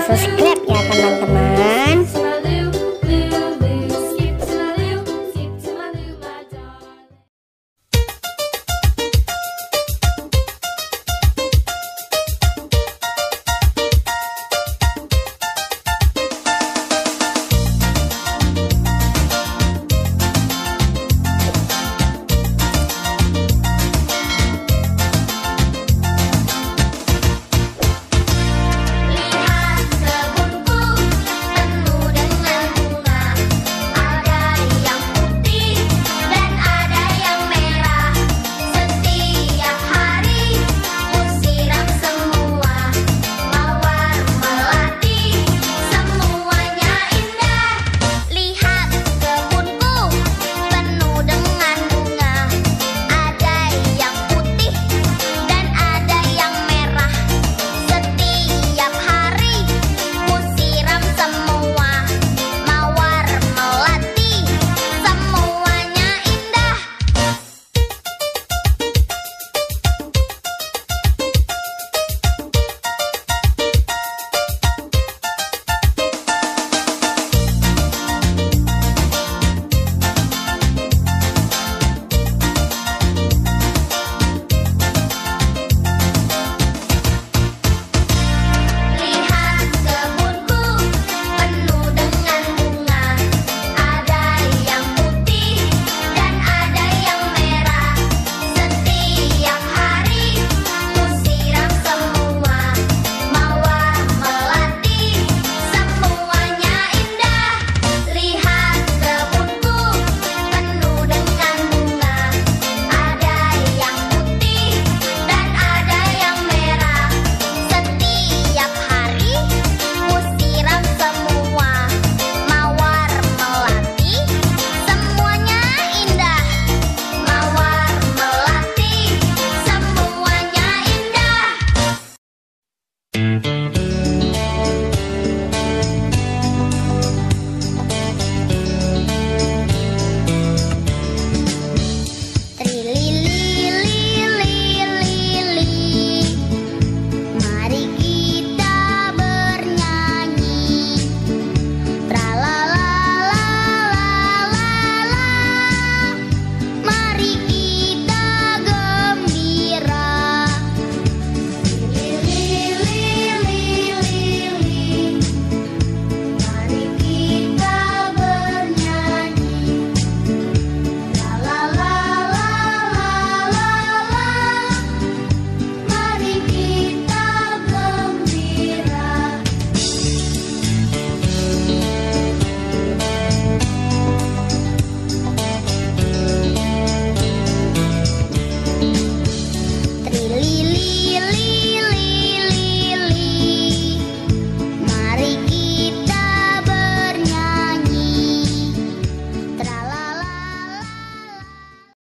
subscribe ya teman-teman.